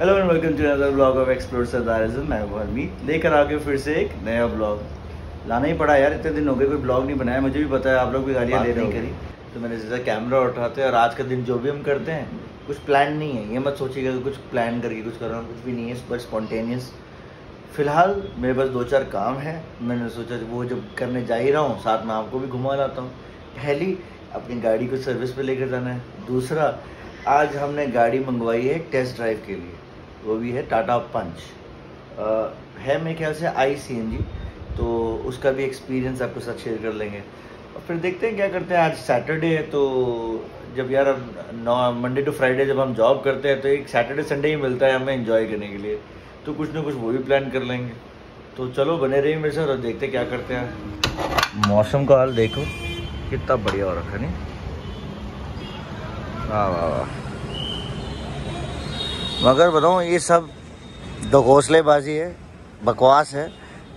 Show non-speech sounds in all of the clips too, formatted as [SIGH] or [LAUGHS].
Hello and welcome to another blog of explore Sardarism मैं हूँ हरमीत लेकर आ गए फिर से एक नया ब्लॉग लाना ही पड़ा यार इतने दिन हो गए कोई ब्लॉग नहीं बनाया। मुझे भी पता है आप लोग भी गालियाँ ले नहीं करी। तो मैंने सोचा कैमरा उठाते हैं और आज का दिन जो भी हम करते हैं कुछ प्लान नहीं है। ये मत सोचिएगा कि कुछ प्लान करके कुछ कर रहा हूँ कुछ भी नहीं है। बस स्पॉन्टेनियस फ़िलहाल मेरे पास दो चार काम है। मैंने सोचा वो जब करने जा ही रहा हूँ साथ में आपको भी घुमा लाता हूँ। पहली अपनी गाड़ी को सर्विस पे लेकर जाना है। दूसरा आज हमने गाड़ी मंगवाई है टेस्ट ड्राइव के लिए। वो भी है टाटा पंच। है मेरे ख्याल से आई सी एन जी तो उसका भी एक्सपीरियंस आपके साथ शेयर कर लेंगे। और फिर देखते हैं क्या करते हैं। आज सैटरडे है तो जब यार नौ मंडे टू फ्राइडे जब हम जॉब करते हैं तो एक सैटरडे संडे ही मिलता है हमें इन्जॉय करने के लिए। तो कुछ ना कुछ वो भी प्लान कर लेंगे। तो चलो बने रहिए मेरे साथ और देखते क्या करते हैं। मौसम का हाल देखो। कितना बढ़िया हो रखा नहीं? वाह वाह वाह। मगर बताऊँ, ये सब दो घोसलेबाजी है, बकवास है,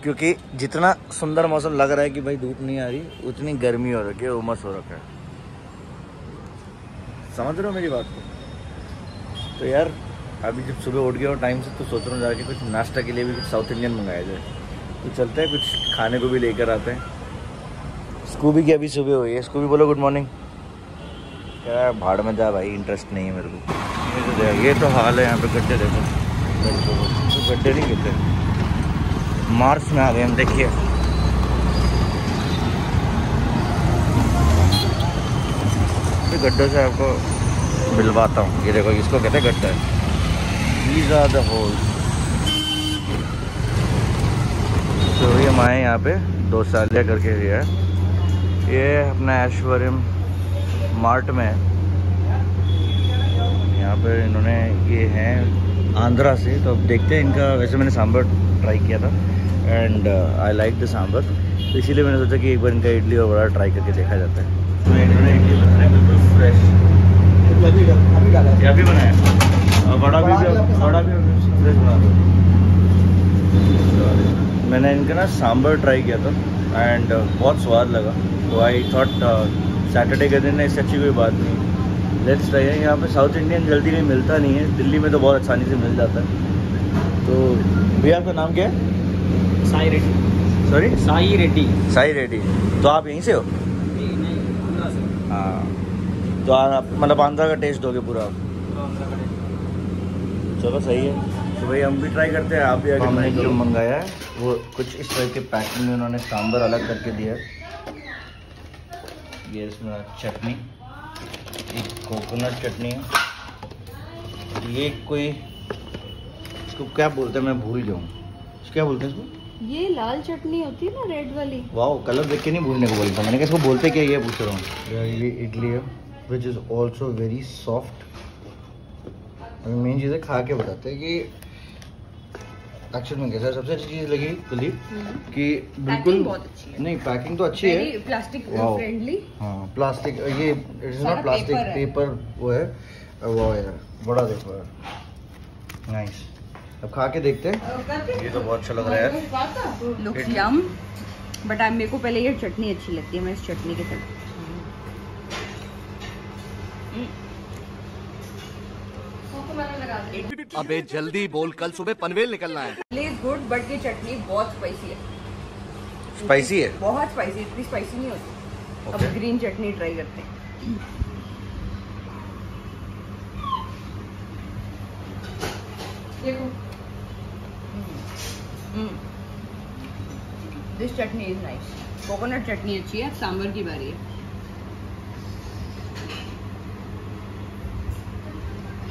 क्योंकि जितना सुंदर मौसम लग रहा है कि भाई धूप नहीं आ रही, उतनी गर्मी हो रखी है, उमस हो रखा है। समझ रहे हो मेरी बात को? तो यार, अभी जब सुबह उठ गया हो टाइम से तो सोच रहा हूँ जाके कुछ नाश्ता के लिए भी कुछ साउथ इंडियन मंगाया जाए। तो चलते हैं, कुछ खाने को भी लेकर आते हैं। स्कूबी की अभी सुबह हुई है। स्कूबी बोलो गुड मॉर्निंग क्या, भाड़ में जा भाई इंटरेस्ट नहीं है मेरे को। ये तो ये तो हाल है यहाँ पे गड्ढे देखो। गड्ढे नहीं गिरते। मार्च में आ गए हम, देखिए। गड्ढों से आपको मिलवाता हूँ। ये देखो, इसको कहते हैं गड्ढा। दीज आर द होल्स तो ये हम आए यहाँ पे दो सालिया करके है। ये अपना ऐश्वर्य मार्ट में है। यहाँ पर इन्होंने ये हैं आंध्रा से तो अब देखते हैं इनका वैसे मैंने सांभर ट्राई किया था and I like the sambar तो इसीलिए मैंने सोचा कि एक बार इनका इडली और बड़ा ट्राई करके देखा जाता है। तो इन्होंने इडली बनाया बिल्कुल फ्रेश अभी बनाया और बड़ा भी बड़ा भी फ्रेश बना दो मैंने इनका ना सांभर ट्राई किया था एंड बहुत स्वाद लगा तो आई थॉट सैटरडे के दिन इससे अच्छी कोई बात नहीं। लेट्स ट्राई है। यहाँ पे साउथ इंडियन जल्दी नहीं मिलता नहीं है। दिल्ली में तो बहुत आसानी से मिल जाता है। तो भैया आपका नाम क्या है? साई रेड्डी। सॉरी साई रेड्डी। साई रेड्डी। तो आप यहीं से हो? हाँ। तो आप मतलब आंध्रा का टेस्ट दोगे पूरा? आप चलो सही है। तो भाई हम भी ट्राई करते हैं। आप भी आगे हमने जो मंगाया है वो कुछ इस तरह के पैकिंग में उन्होंने सांभर अलग करके दिया है। ये इसमें चटनी। एक कोकोनट चटनी। है ये कोई इसको क्या बोलते हैं? मैं भूल जाऊँ क्या बोलते हैं इसको? ये लाल चटनी होती है ना रेड वाली। वाह कलर देख के नहीं भूलने को बोलता मैंने कहा इसको बोलते क्या ये पूछ रहा हूँ? ये इडली है which is also very soft main चीज़ें है खा के बताते हैं कि एक्चुअल में कैसा सबसे अच्छी चीज़ लगी कुलदीप कि बिल्कुल बहुत अच्छी है। नहीं पैकिंग तो अच्छी है। प्लास्टिक फ्रेंडली हाँ प्लास्टिक ये it is not plastic paper वो है। वो है बड़ा देखो नाइस अब खा के देखते हैं। ये तो बहुत अच्छा लग रहा है। यार लुक्स यम बट आई मेरे को पहले ये चटनी अच्छी लगती है मैं इस चटनी के साथ। अबे जल्दी बोल कल सुबह पनवेल निकलना है। इज़ गुड बट ये चटनी बहुत स्पाइसी है। स्पाइसी है? बहुत स्पाइसी इतनी स्पाइसी नहीं होती। okay. अब ग्रीन चटनी ट्राई करते हैं। This chutney is nice coconut chutney अच्छी है सांबर की बारी है।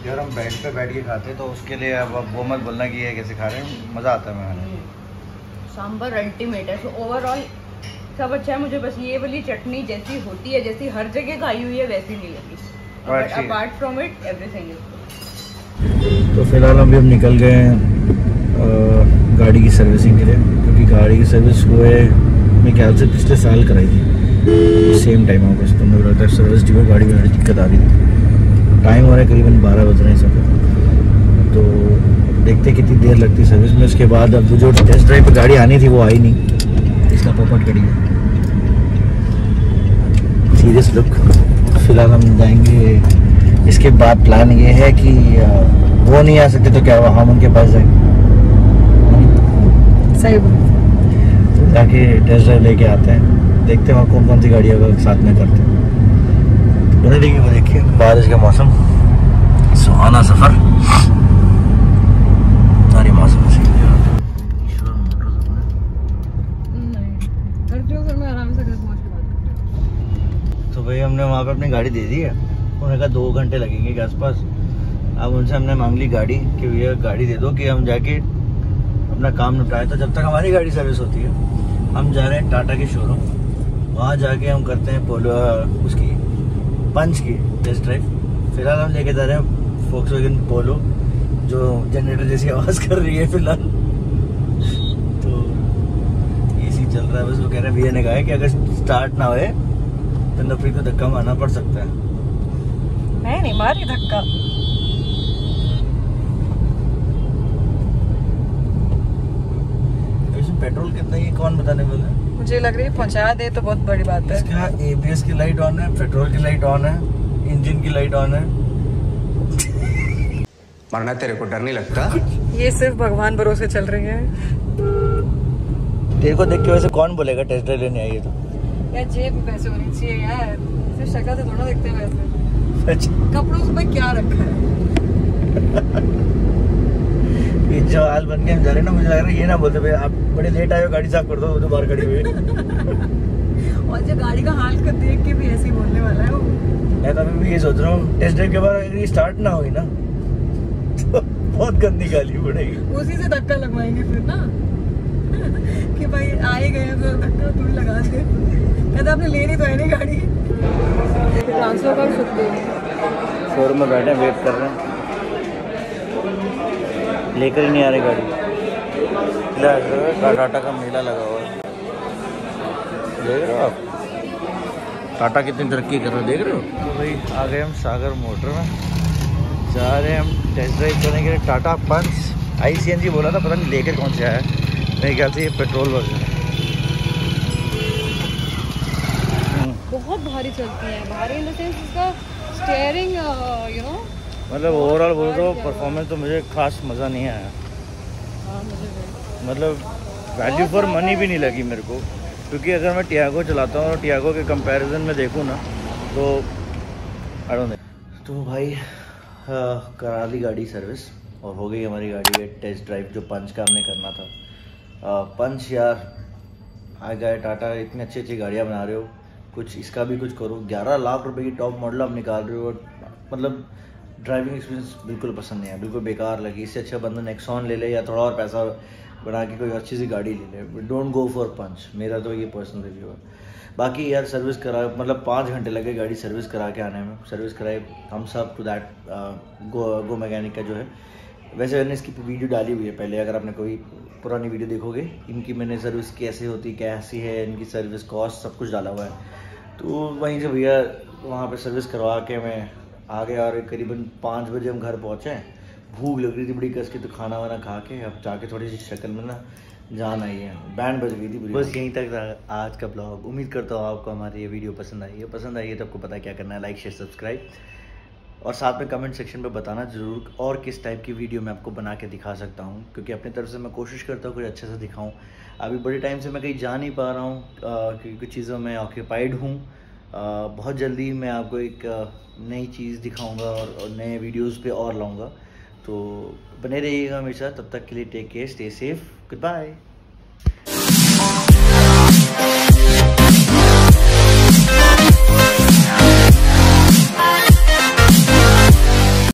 यार हम बेड पे बैठ के खाते तो उसके लिए अब वो मत बोलना कि ये कैसे खा रहे हैं। मज़ा आता है मैं खाने में। सांबर अल्टीमेट है। सो ओवरऑल सब अच्छा है मुझे बस ये वाली चटनी जैसी होती है जैसी हर जगह खाई हुई है वैसी नहीं लगी। अपार्ट फ्रॉम इट एवरीथिंग तो फ़िलहाल अभी हम निकल गए हैं गाड़ी की सर्विसिंग के लिए क्योंकि गाड़ी की सर्विस हुए मेरे ख्याल से पिछले साल कराई थी। सेम टाइम अगस्त तो है सर्विस ड्यू गाड़ी में दिक्कत आ रही थी टाइम हो रहा है करीबन बारह बज रहे हैं सब तो देखते कितनी देर लगती सर्विस में। उसके बाद अब जो टेस्ट ड्राइव पर गाड़ी आनी थी वो आई नहीं। इसका पोपट कड़ी है। सीरियस लुक फ़िलहाल हम जाएँगे। इसके बाद प्लान ये है कि वो नहीं आ सकते तो क्या हुआ? हम उनके पास जाएँगे सही जाके टेस्ट ड्राइव लेके आते हैं। देखते हैं वहाँ कौन कौन सी गाड़ियों का साथ में करते हैं। तो देखिए वो देखिए बारिश का मौसम। सुहाना सफ़र। सारी मौसम से तो भाई हमने वहाँ पे अपनी गाड़ी दे दी है। उन्होंने कहा दो घंटे लगेंगे के आसपास। अब उनसे हमने मांग ली गाड़ी कि भैया गाड़ी दे दो कि हम जाके अपना काम निपटाए। तो जब तक हमारी गाड़ी सर्विस होती है हम जा रहे हैं टाटा के शोरूम वहाँ जाके हम करते हैं पोलो उसकी पंच की टेस्ट ड्राइव। फ़िलहाल हम लेके जा रहे हैं फोक्स वैगन पोलो जो जनरेटर जैसी आवाज़ कर रही है फ़िलहाल। तो एसी चल रहा है बस वो कह रहे हैं भैया ने कहा है कि अगर स्टार्ट ना होए तो नफरी को धक्का मारना पड़ सकता है। मैं नहीं मारी धक्का। पेट्रोल कितना ही कौन बताने वाला है? मुझे लग रही है पहुँचा दे तो बहुत बड़ी बात है। इसका एबीएस की लाइट ऑन है पेट्रोल की लाइट ऑन है इंजन की लाइट ऑन है। मरना तेरे को डर नहीं लगता? ये सिर्फ़ भगवान भरोसे चल रही है। तेरे को देख के वैसे कौन बोलेगा टेस्ट ड्राइव लेने आई है तो। यार जेब में पैसे होने चाहिए यार। सिर्फ़ शक्ल से थोड़ा देखते हैं वैसे। सच कपड़ों से क्या रखा है? जो हाल बन के हम जा रहे हैं ना मुझे लग रहा है ये ना बोलते भाई आप बड़े लेट आए हो गाड़ी साफ़ कर दो तो बाहर खड़ी हुई [LAUGHS] और जो गाड़ी का हाल कर देख के भी ऐसे ही बोलने वाला है वो। मैं तो अभी भी ये सोच रहा हूँ टेस्ट ड्राइव के बाद अगर ये स्टार्ट ना हुई ना तो बहुत गंदी गाली पड़ेगी। उसी से धक्का लगवाएँगे फिर ना। [LAUGHS] कि भाई आए गए तो धक्का तू लगा दे। कहते आपने लेनी तो है नहीं गाड़ी। ट्रांसफ़र कर सकते हो। शोरूम में बैठे वेट कर रहे हैं। लेकर ही नहीं आ रही गाड़ी। टाटा का मेला लगा हुआ है। देख रहे हो आप? टाटा कितनी तरक्की कर रहे हो देख रहे हो? तो भाई आ गए हम सागर मोटर में। जा रहे हैं हम टेस्ट ड्राइव करने के लिए। टाटा पंच आई सी एन जी बोला था पता नहीं लेकर कौन से आया है। मेरे ख्याल से ये पेट्रोल वर्जन है। हम्म, बहुत भारी चलती है। भारी इन द सेंस इसका स्टेयरिंग यू नो मतलब ओवरऑल बोलो तो परफॉर्मेंस तो मुझे खास मज़ा नहीं आया। मतलब वैल्यू फॉर मनी भी नहीं लगी मेरे को। क्योंकि अगर मैं टियागो चलाता हूँ और टियागो के कंपैरिजन में देखूँ ना तो आई डोंट तो भाई हाँ, करा दी गाड़ी सर्विस और हो गई हमारी गाड़ी का टेस्ट ड्राइव जो पंच का हमने करना था। आ, पंच यार आ गए टाटा इतनी अच्छी अच्छी गाड़ियाँ बना रहे हो। कुछ इसका भी कुछ करो। ग्यारह लाख रुपए की टॉप मॉडल आप निकाल रहे हो मतलब ड्राइविंग एक्सपीरियंस बिल्कुल पसंद नहीं है। बिल्कुल बेकार लगी। इससे अच्छा बंदा नेक्सॉन ले ले या थोड़ा और पैसा बढ़ा के कोई अच्छी सी गाड़ी ले ले। डोंट गो फॉर पंच मेरा तो ये पर्सनल रिव्यू है। बाकी यार सर्विस करा मतलब पाँच घंटे लगे गाड़ी सर्विस करा के आने में। सर्विस कराए हम सब to that go go mechanic का जो है। वैसे मैंने इसकी वीडियो डाली हुई है पहले। अगर आपने कोई पुरानी वीडियो देखोगे, इनकी मैंने सर्विस कैसे होती, कैसी है, इनकी सर्विस कॉस्ट सब कुछ डाला हुआ है। तो वहीं से भैया वहाँ पे सर्विस करवा के मैं आ गया और करीबन पाँच बजे हम घर पहुँचे भूख लग रही थी बड़ी कस के तो खाना वाना खा के अब जाके थोड़ी सी शक्ल में ना जान आई है। बैंड बज गई थी बस यहीं तक था। आज का ब्लॉग। उम्मीद करता हूँ आपको हमारी ये वीडियो पसंद आई है। पसंद आई है तो आपको पता क्या करना है। लाइक शेयर सब्सक्राइब और साथ में कमेंट सेक्शन में बताना ज़रूर और किस टाइप की वीडियो मैं आपको बना के दिखा सकता हूँ। क्योंकि अपनी तरफ़ से मैं कोशिश करता हूँ कुछ अच्छे से दिखाऊँ। अभी बड़े टाइम से मैं कहीं जा नहीं पा रहा हूँ क्योंकि कुछ चीज़ों में ऑक्यूपाइड हूँ। बहुत जल्दी मैं आपको एक नई चीज़ दिखाऊँगा और, नए वीडियोस पे और लाऊँगा। तो बने रहिएगा हमेशा तब तक के लिए take care stay safe good bye